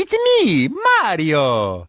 It's me, Mario!